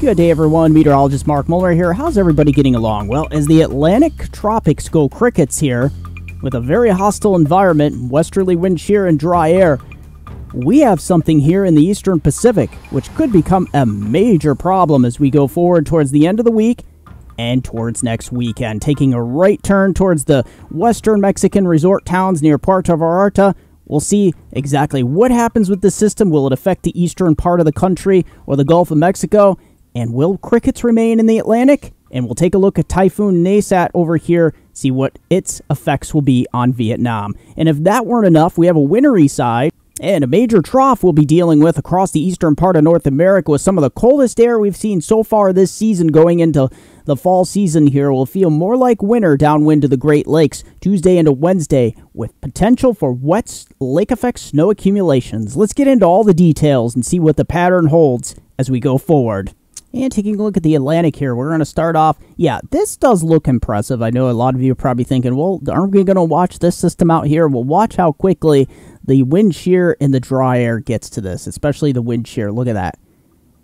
Good day, everyone. Meteorologist Mark Muller here. How's everybody getting along? Well, as the Atlantic tropics go crickets here, with a very hostile environment, westerly wind shear, and dry air, we have something here in the eastern Pacific, which could become a major problem as we go forward towards the end of the week and towards next weekend. Taking a right turn towards the western Mexican resort towns near Puerto Vallarta. We'll see exactly what happens with the system. Will it affect the eastern part of the country or the Gulf of Mexico? And will crickets remain in the Atlantic? And we'll take a look at Typhoon Nesat over here, see what its effects will be on Vietnam. And if that weren't enough, we have a wintry side and a major trough we'll be dealing with across the eastern part of North America with some of the coldest air we've seen so far this season going into the fall season here will feel more like winter downwind to the Great Lakes Tuesday into Wednesday with potential for wet lake effect snow accumulations. Let's get into all the details and see what the pattern holds as we go forward. And taking a look at the Atlantic here, we're going to start off. Yeah, this does look impressive. I know a lot of you are probably thinking, well, aren't we going to watch this system out here? Well, watch how quickly the wind shear and the dry air gets to this, especially the wind shear. Look at that.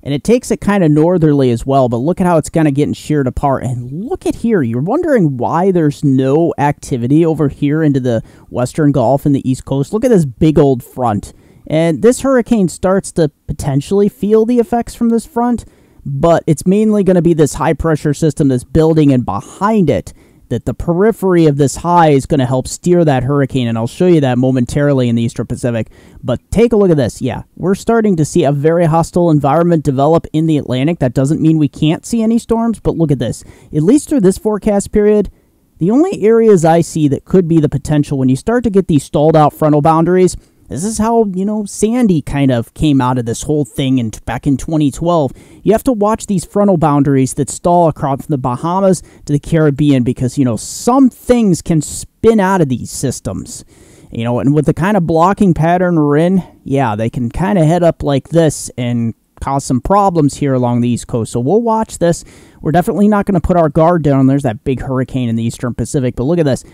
And it takes it kind of northerly as well, but look at how it's kind of getting sheared apart. And look at here. You're wondering why there's no activity over here into the western Gulf and the east coast. Look at this big old front. And this hurricane starts to potentially feel the effects from this front but it's mainly going to be this high pressure system that's building and behind it that the periphery of this high is going to help steer that hurricane and I'll show you that momentarily in the Eastern Pacific. But take a look at this. Yeah we're starting to see a very hostile environment develop in the Atlantic. That doesn't mean we can't see any storms but look at this. At least through this forecast period the only areas I see that could be the potential when you start to get these stalled out frontal boundaries this is how, you know, Sandy kind of came out of this whole thing in, back in 2012. You have to watch these frontal boundaries that stall across from the Bahamas to the Caribbean because, you know, some things can spin out of these systems. You know, and with the kind of blocking pattern we're in, yeah, they can kind of head up like this and cause some problems here along the East Coast. So we'll watch this. We're definitely not going to put our guard down. There's that big hurricane in the Eastern Pacific. But look at this.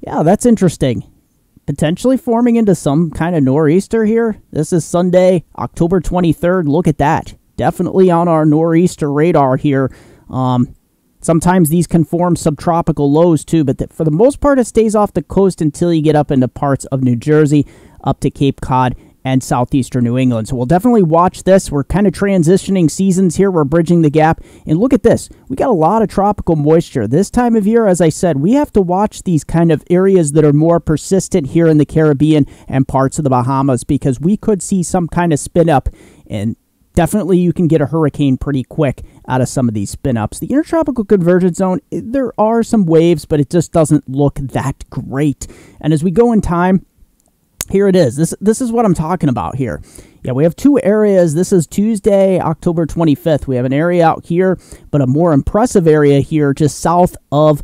Yeah, that's interesting potentially forming into some kind of nor'easter here. This is Sunday, October 23rd. Look at that. Definitely on our nor'easter radar here. Um, sometimes these can form subtropical lows too, but for the most part, it stays off the coast until you get up into parts of New Jersey, up to Cape Cod and southeastern New England. So we'll definitely watch this. We're kind of transitioning seasons here. We're bridging the gap. And look at this. We got a lot of tropical moisture. This time of year, as I said, we have to watch these kind of areas that are more persistent here in the Caribbean and parts of the Bahamas because we could see some kind of spin up and definitely you can get a hurricane pretty quick out of some of these spin ups. The intertropical convergence zone, eh, there are some waves, but it just doesn't look that great. And as we go in time, here it is. This this is what I'm talking about here. Yeah, we have two areas. This is Tuesday, October 25th. We have an area out here, but a more impressive area here just south of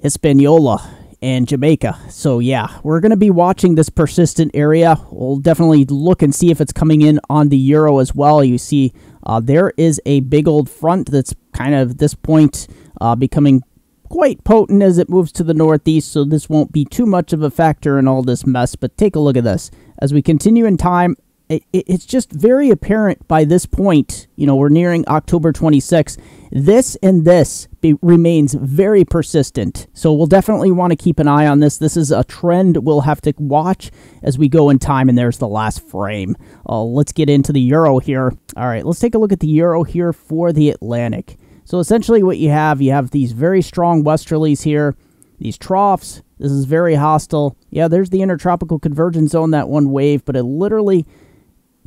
Hispaniola and Jamaica. So yeah, we're going to be watching this persistent area. We'll definitely look and see if it's coming in on the euro as well. You see, uh, there is a big old front that's kind of this point uh, becoming quite potent as it moves to the northeast, so this won't be too much of a factor in all this mess. But take a look at this. As we continue in time, it, it, it's just very apparent by this point, you know, we're nearing October 26th. This and this be, remains very persistent. So we'll definitely want to keep an eye on this. This is a trend we'll have to watch as we go in time. And there's the last frame. Uh, let's get into the euro here. All right, let's take a look at the euro here for the Atlantic. So essentially what you have, you have these very strong westerlies here, these troughs. This is very hostile. Yeah, there's the intertropical convergence zone, that one wave, but it literally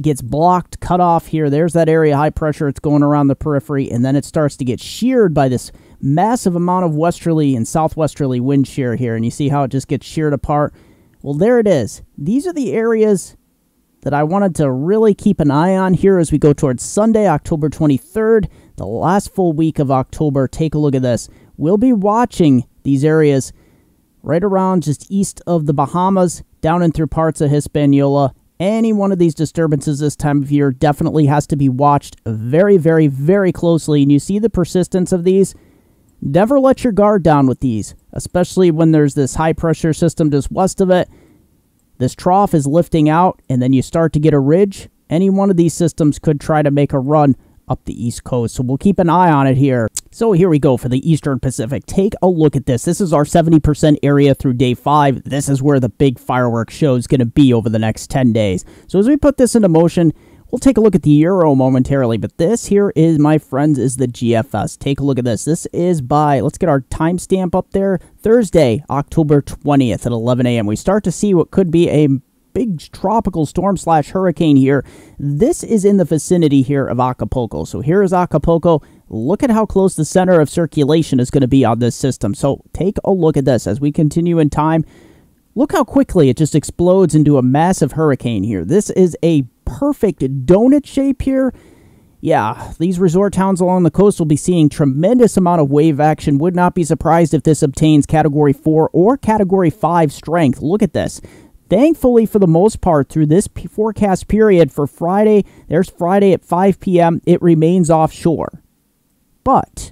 gets blocked, cut off here. There's that area high pressure. It's going around the periphery, and then it starts to get sheared by this massive amount of westerly and southwesterly wind shear here. And you see how it just gets sheared apart. Well, there it is. These are the areas that I wanted to really keep an eye on here as we go towards Sunday, October 23rd the last full week of October. Take a look at this. We'll be watching these areas right around just east of the Bahamas, down and through parts of Hispaniola. Any one of these disturbances this time of year definitely has to be watched very, very, very closely. And you see the persistence of these. Never let your guard down with these, especially when there's this high pressure system just west of it. This trough is lifting out, and then you start to get a ridge. Any one of these systems could try to make a run up the East Coast. So we'll keep an eye on it here. So here we go for the Eastern Pacific. Take a look at this. This is our 70% area through day five. This is where the big fireworks show is going to be over the next 10 days. So as we put this into motion, We'll take a look at the euro momentarily, but this here is, my friends, is the GFS. Take a look at this. This is by, let's get our timestamp up there, Thursday, October 20th at 11 a.m. We start to see what could be a big tropical storm slash hurricane here. This is in the vicinity here of Acapulco. So here is Acapulco. Look at how close the center of circulation is going to be on this system. So take a look at this as we continue in time. Look how quickly it just explodes into a massive hurricane here. This is a perfect donut shape here. Yeah, these resort towns along the coast will be seeing tremendous amount of wave action. Would not be surprised if this obtains category 4 or category 5 strength. Look at this. Thankfully, for the most part, through this forecast period for Friday, there's Friday at 5 p.m., it remains offshore. But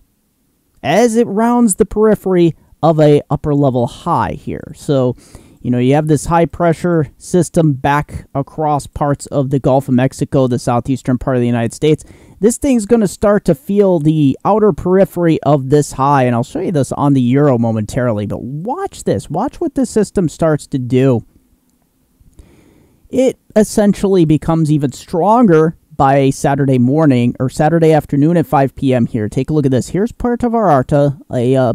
as it rounds the periphery of a upper level high here. So you know, you have this high pressure system back across parts of the Gulf of Mexico, the southeastern part of the United States. This thing's going to start to feel the outer periphery of this high, and I'll show you this on the Euro momentarily. But watch this. Watch what this system starts to do. It essentially becomes even stronger by Saturday morning or Saturday afternoon at 5 p.m. here. Take a look at this. Here's Puerto Vallarta, a uh,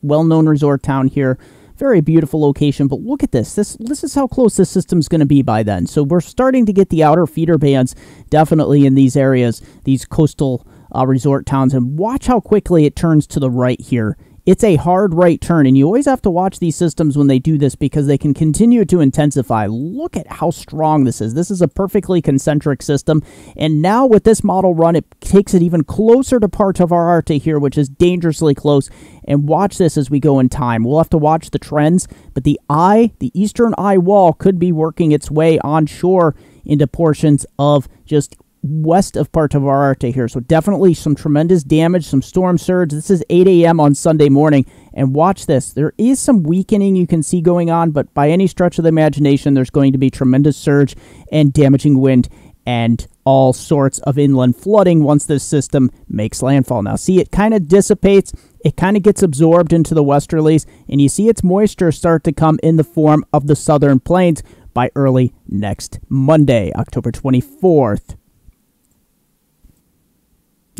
well known resort town here very beautiful location, but look at this. This this is how close this system's going to be by then. So we're starting to get the outer feeder bands definitely in these areas, these coastal uh, resort towns, and watch how quickly it turns to the right here it's a hard right turn, and you always have to watch these systems when they do this because they can continue to intensify. Look at how strong this is. This is a perfectly concentric system, and now with this model run, it takes it even closer to Puerto Vallarta here, which is dangerously close. And watch this as we go in time. We'll have to watch the trends, but the eye, the eastern eye wall, could be working its way onshore into portions of just west of Puerto Vallarta here. So definitely some tremendous damage, some storm surge. This is 8 a.m. on Sunday morning. And watch this. There is some weakening you can see going on, but by any stretch of the imagination, there's going to be tremendous surge and damaging wind and all sorts of inland flooding once this system makes landfall. Now, see, it kind of dissipates, it kind of gets absorbed into the westerlies, and you see its moisture start to come in the form of the southern plains by early next Monday, October 24th.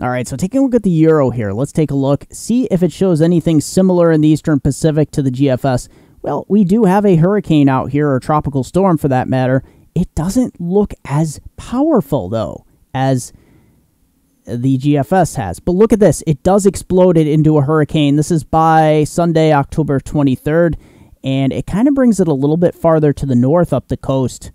All right, so taking a look at the euro here, let's take a look, see if it shows anything similar in the Eastern Pacific to the GFS. Well, we do have a hurricane out here, or tropical storm for that matter. It doesn't look as powerful, though, as the GFS has. But look at this. It does explode it into a hurricane. This is by Sunday, October 23rd, and it kind of brings it a little bit farther to the north up the coast.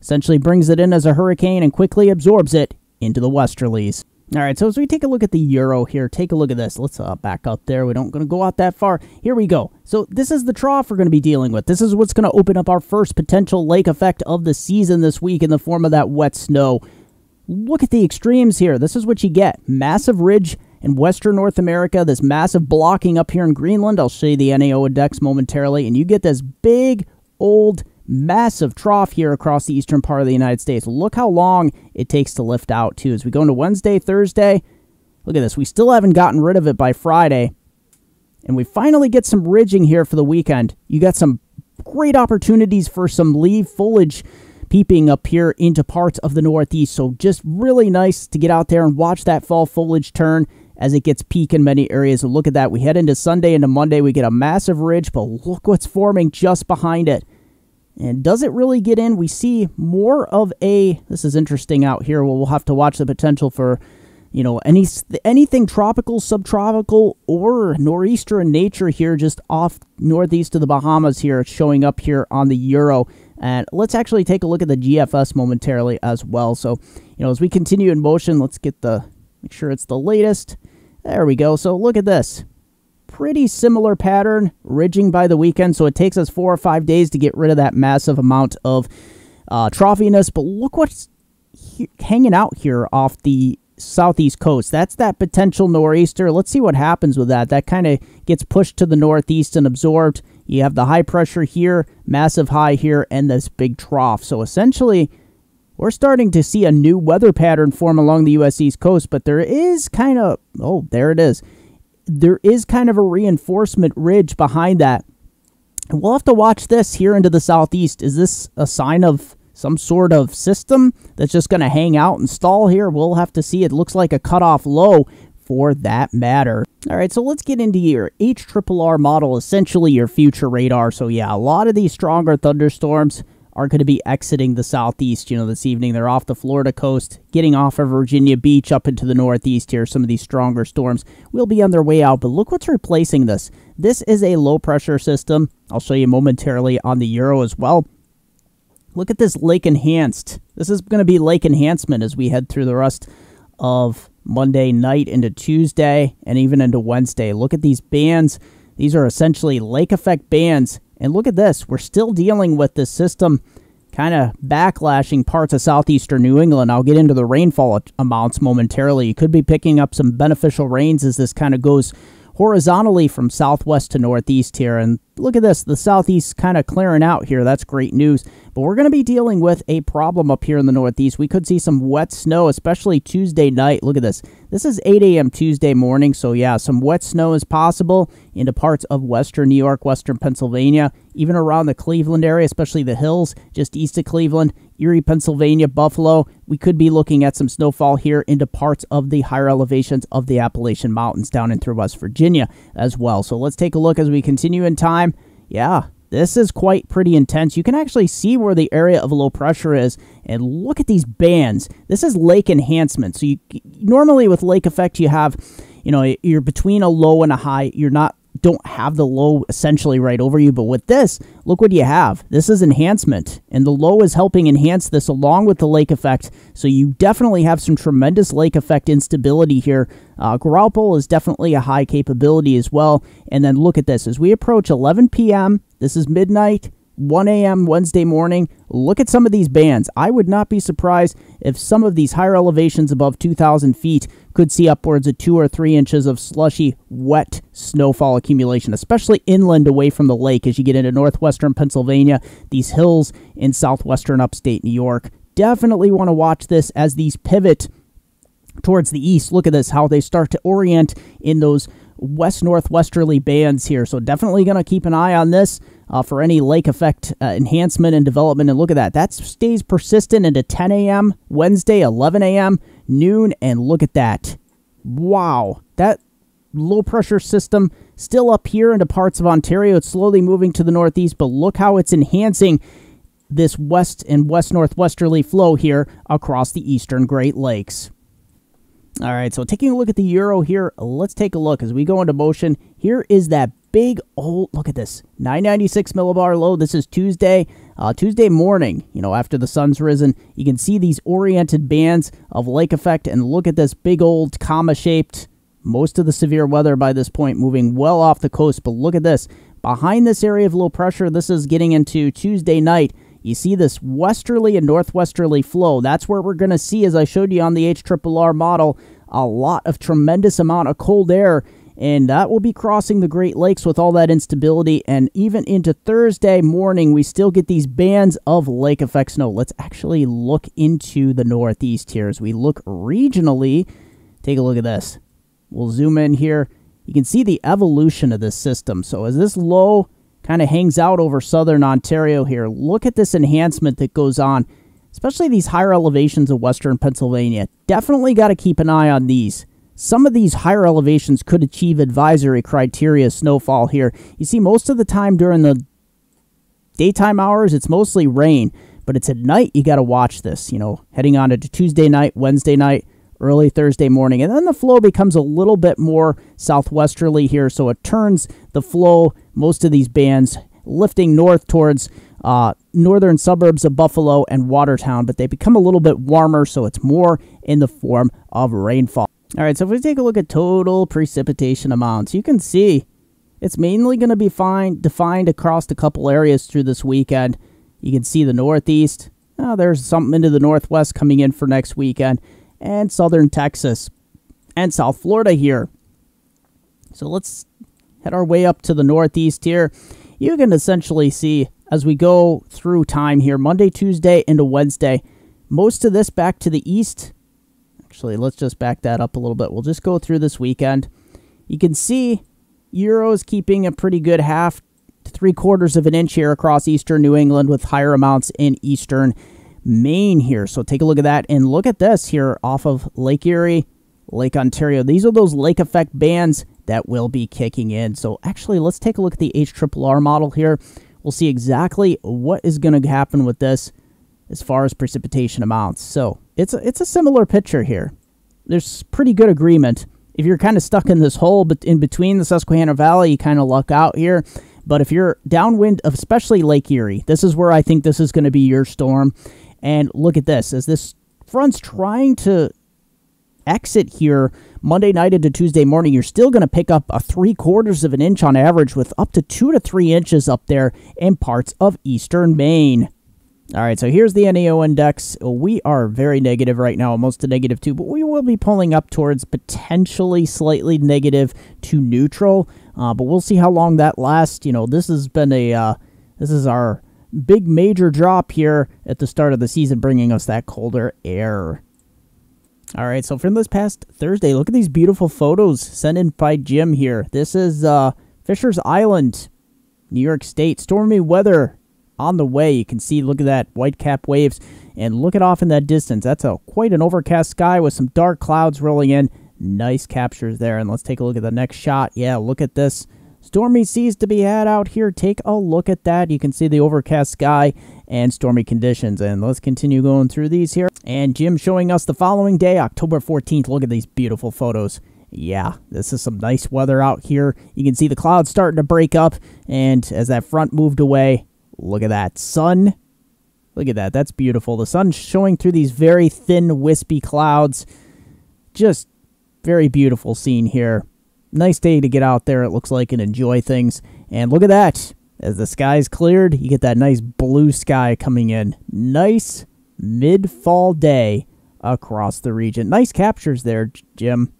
Essentially brings it in as a hurricane and quickly absorbs it into the westerlies. All right, so as we take a look at the euro here, take a look at this. Let's uh, back up there. We don't going to go out that far. Here we go. So this is the trough we're going to be dealing with. This is what's going to open up our first potential lake effect of the season this week in the form of that wet snow. Look at the extremes here. This is what you get. Massive ridge in western North America, this massive blocking up here in Greenland. I'll show you the NAO index momentarily, and you get this big old massive trough here across the eastern part of the United States. Look how long it takes to lift out, too. As we go into Wednesday, Thursday, look at this. We still haven't gotten rid of it by Friday. And we finally get some ridging here for the weekend. You got some great opportunities for some leaf foliage peeping up here into parts of the Northeast. So just really nice to get out there and watch that fall foliage turn as it gets peak in many areas. And look at that. We head into Sunday into Monday. We get a massive ridge, but look what's forming just behind it. And does it really get in? We see more of a. This is interesting out here. Well, we'll have to watch the potential for, you know, any anything tropical, subtropical, or nor'easter in nature here, just off northeast of the Bahamas here, showing up here on the Euro. And let's actually take a look at the GFS momentarily as well. So, you know, as we continue in motion, let's get the make sure it's the latest. There we go. So look at this pretty similar pattern, ridging by the weekend, so it takes us four or five days to get rid of that massive amount of uh, troughiness. But look what's he- hanging out here off the southeast coast. That's that potential nor'easter. Let's see what happens with that. That kind of gets pushed to the northeast and absorbed. You have the high pressure here, massive high here, and this big trough. So essentially, we're starting to see a new weather pattern form along the U.S. East Coast, but there is kind of, oh, there it is. There is kind of a reinforcement ridge behind that. And we'll have to watch this here into the southeast. Is this a sign of some sort of system that's just going to hang out and stall here? We'll have to see. It looks like a cutoff low for that matter. All right, so let's get into your HRRR model, essentially your future radar. So, yeah, a lot of these stronger thunderstorms are going to be exiting the southeast, you know, this evening. They're off the Florida coast, getting off of Virginia Beach up into the northeast here. Some of these stronger storms will be on their way out, but look what's replacing this. This is a low pressure system. I'll show you momentarily on the Euro as well. Look at this lake enhanced. This is going to be lake enhancement as we head through the rest of Monday night into Tuesday and even into Wednesday. Look at these bands. These are essentially lake effect bands and look at this. We're still dealing with this system kind of backlashing parts of southeastern New England. I'll get into the rainfall amounts momentarily. You could be picking up some beneficial rains as this kind of goes horizontally from southwest to northeast here. And look at this, the southeast kind of clearing out here. That's great news. But we're going to be dealing with a problem up here in the northeast. We could see some wet snow, especially Tuesday night. Look at this. This is 8 a.m. Tuesday morning. So, yeah, some wet snow is possible into parts of western New York, western Pennsylvania, even around the Cleveland area, especially the hills just east of Cleveland. Erie, Pennsylvania, Buffalo, we could be looking at some snowfall here into parts of the higher elevations of the Appalachian Mountains down in through West Virginia as well. So let's take a look as we continue in time. Yeah, this is quite pretty intense. You can actually see where the area of low pressure is and look at these bands. This is lake enhancement. So you normally with lake effect you have, you know, you're between a low and a high. You're not don't have the low essentially right over you. But with this, look what you have. This is enhancement, and the low is helping enhance this along with the lake effect. So you definitely have some tremendous lake effect instability here. Uh, is definitely a high capability as well. And then look at this as we approach 11 p.m. This is midnight. 1 a.m. Wednesday morning. Look at some of these bands. I would not be surprised if some of these higher elevations above 2,000 feet could see upwards of two or three inches of slushy, wet snowfall accumulation, especially inland away from the lake as you get into northwestern Pennsylvania, these hills in southwestern upstate New York. Definitely want to watch this as these pivot towards the east. Look at this, how they start to orient in those west northwesterly bands here. So definitely going to keep an eye on this uh, for any lake effect uh, enhancement and development. And look at that. That stays persistent into 10 a.m. Wednesday, 11 a.m., noon. And look at that. Wow. That low pressure system still up here into parts of Ontario. It's slowly moving to the northeast, but look how it's enhancing this west and west northwesterly flow here across the eastern Great Lakes. All right, so taking a look at the euro here, let's take a look as we go into motion. Here is that big old look at this 996 millibar low. This is Tuesday, uh, Tuesday morning. You know, after the sun's risen, you can see these oriented bands of lake effect, and look at this big old comma shaped. Most of the severe weather by this point moving well off the coast, but look at this behind this area of low pressure. This is getting into Tuesday night. You see this westerly and northwesterly flow. That's where we're going to see, as I showed you on the HRRR model, a lot of tremendous amount of cold air and that will be crossing the Great Lakes with all that instability. And even into Thursday morning, we still get these bands of lake effect snow. Let's actually look into the Northeast here as we look regionally. Take a look at this. We'll zoom in here. You can see the evolution of this system. So as this low kind of hangs out over southern Ontario here, look at this enhancement that goes on, especially these higher elevations of western Pennsylvania. Definitely got to keep an eye on these. Some of these higher elevations could achieve advisory criteria snowfall here. You see, most of the time during the daytime hours, it's mostly rain, but it's at night you got to watch this, you know, heading on to Tuesday night, Wednesday night, early Thursday morning. And then the flow becomes a little bit more southwesterly here, so it turns the flow, most of these bands, lifting north towards uh, northern suburbs of Buffalo and Watertown, but they become a little bit warmer, so it's more in the form of rainfall. All right, so if we take a look at total precipitation amounts, you can see it's mainly going to be fine, defined across a couple areas through this weekend. You can see the northeast. Oh, there's something into the northwest coming in for next weekend, and southern Texas and South Florida here. So let's head our way up to the northeast here. You can essentially see as we go through time here, Monday, Tuesday, into Wednesday most of this back to the east. Actually, let's just back that up a little bit. We'll just go through this weekend. You can see Euro's keeping a pretty good half to three quarters of an inch here across eastern New England with higher amounts in eastern Maine here. So take a look at that and look at this here off of Lake Erie, Lake Ontario. These are those lake effect bands that will be kicking in. So actually, let's take a look at the HRRR model here. We'll see exactly what is going to happen with this as far as precipitation amounts. So it's a, it's a similar picture here. There's pretty good agreement. If you're kind of stuck in this hole but in between the Susquehanna Valley, you kind of luck out here. But if you're downwind especially Lake Erie, this is where I think this is going to be your storm. And look at this as this front's trying to exit here Monday night into Tuesday morning, you're still going to pick up a three quarters of an inch on average with up to two to three inches up there in parts of eastern Maine. All right, so here's the NAO index. We are very negative right now, almost to negative two, but we will be pulling up towards potentially slightly negative to neutral. Uh, but we'll see how long that lasts. You know, this has been a uh, this is our big major drop here at the start of the season, bringing us that colder air. All right, so from this past Thursday, look at these beautiful photos sent in by Jim here. This is uh, Fisher's Island, New York State. Stormy weather on the way. You can see, look at that, white cap waves, and look at off in that distance. That's a quite an overcast sky with some dark clouds rolling in. Nice captures there. And let's take a look at the next shot. Yeah, look at this. Stormy seas to be had out here. Take a look at that. You can see the overcast sky and stormy conditions. And let's continue going through these here. And Jim showing us the following day, October 14th. Look at these beautiful photos. Yeah, this is some nice weather out here. You can see the clouds starting to break up. And as that front moved away, Look at that. Sun. Look at that. That's beautiful. The sun showing through these very thin, wispy clouds. Just very beautiful scene here. Nice day to get out there, it looks like, and enjoy things. And look at that. As the sky's cleared, you get that nice blue sky coming in. Nice mid-fall day across the region. Nice captures there, Jim.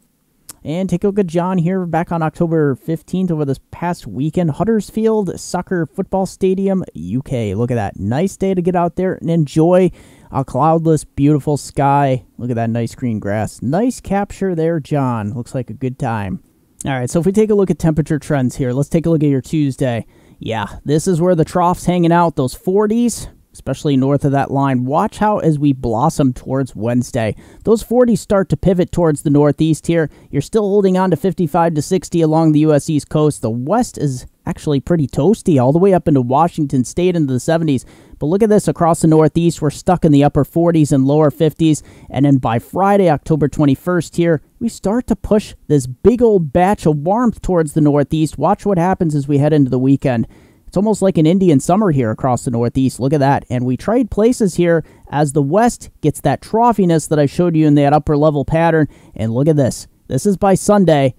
And take a look at John here back on October 15th over this past weekend. Huddersfield Soccer Football Stadium, UK. Look at that. Nice day to get out there and enjoy a cloudless, beautiful sky. Look at that nice green grass. Nice capture there, John. Looks like a good time. All right, so if we take a look at temperature trends here, let's take a look at your Tuesday. Yeah, this is where the trough's hanging out, those 40s especially north of that line. Watch how as we blossom towards Wednesday. Those 40s start to pivot towards the northeast here. You're still holding on to 55 to 60 along the U.S. East Coast. The west is actually pretty toasty all the way up into Washington State into the 70s. But look at this across the Northeast. We're stuck in the upper 40s and lower 50s. And then by Friday, October 21st, here, we start to push this big old batch of warmth towards the Northeast. Watch what happens as we head into the weekend. It's almost like an Indian summer here across the Northeast. Look at that. And we trade places here as the West gets that troughiness that I showed you in that upper level pattern. And look at this. This is by Sunday.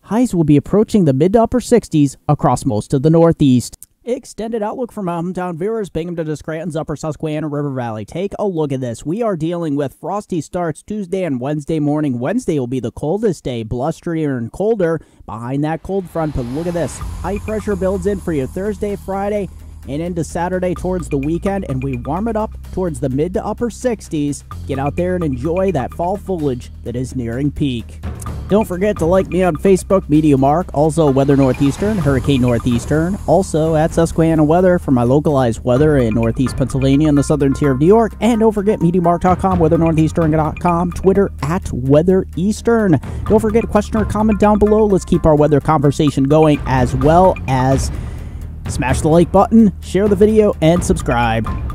Highs will be approaching the mid to upper 60s across most of the Northeast. Extended outlook for hometown viewers, Binghamton to Scranton's Upper Susquehanna River Valley. Take a look at this. We are dealing with frosty starts Tuesday and Wednesday morning. Wednesday will be the coldest day, blusterier and colder behind that cold front. But look at this. High pressure builds in for you Thursday, Friday, and into Saturday towards the weekend, and we warm it up towards the mid to upper 60s. Get out there and enjoy that fall foliage that is nearing peak. Don't forget to like me on Facebook, MeteoMark, also Weather Northeastern, Hurricane Northeastern, also at Susquehanna Weather for my localized weather in Northeast Pennsylvania and the southern tier of New York. And don't forget MeteoMark.com, WeatherNortheastern.com, Twitter at Weather Eastern. Don't forget to question or comment down below. Let's keep our weather conversation going as well as smash the like button, share the video, and subscribe.